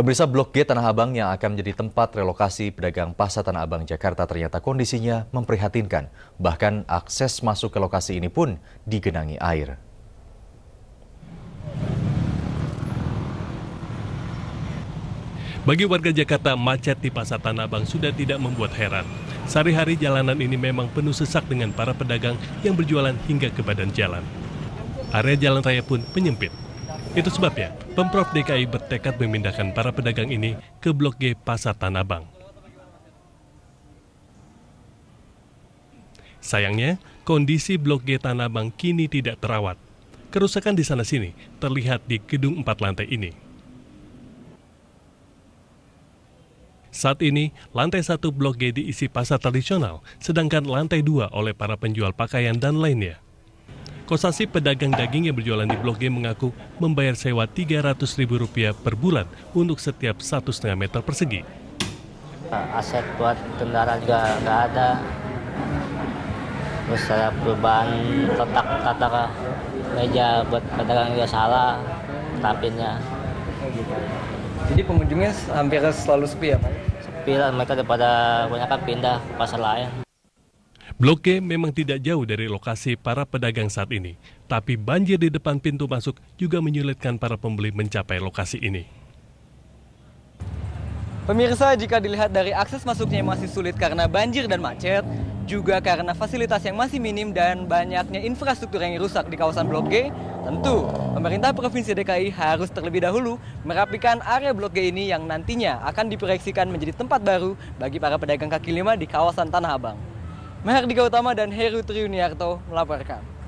Pemirsa Blok G Tanah Abang yang akan menjadi tempat relokasi pedagang pasar Tanah Abang Jakarta ternyata kondisinya memprihatinkan. Bahkan akses masuk ke lokasi ini pun digenangi air. Bagi warga Jakarta, macet di Pasar Tanah Abang sudah tidak membuat heran. Sehari-hari jalanan ini memang penuh sesak dengan para pedagang yang berjualan hingga ke badan jalan. Area jalan raya pun penyempit. Itu sebabnya Pemprov DKI bertekad memindahkan para pedagang ini ke Blok G Pasar Tanah Abang. Sayangnya, kondisi Blok G Tanah Abang kini tidak terawat. Kerusakan di sana-sini terlihat di gedung empat lantai ini. Saat ini, lantai satu Blok G diisi pasar tradisional, sedangkan lantai dua oleh para penjual pakaian dan lainnya. Kosasi pedagang daging yang berjualan di Blok G mengaku membayar sewa Rp300.000 per bulan untuk setiap satu setengah meter persegi. Aset buat kendaraan juga nggak ada. Terus saya perubahan letak tata meja buat pedagang juga salah, tapinnya. Jadi pengunjungnya hampir selalu sepi ya Pak? Sepi lah, mereka daripada banyak kan pindah ke pasar lain. Blok G memang tidak jauh dari lokasi para pedagang saat ini, tapi banjir di depan pintu masuk juga menyulitkan para pembeli mencapai lokasi ini. Pemirsa, jika dilihat dari akses masuknya yang masih sulit karena banjir dan macet, juga karena fasilitas yang masih minim dan banyaknya infrastruktur yang rusak di kawasan Blok G, tentu pemerintah Provinsi DKI harus terlebih dahulu merapikan area Blok G ini yang nantinya akan diproyeksikan menjadi tempat baru bagi para pedagang kaki lima di kawasan Tanah Abang. Mahardika Utama dan Heru Triuniarto melaporkan.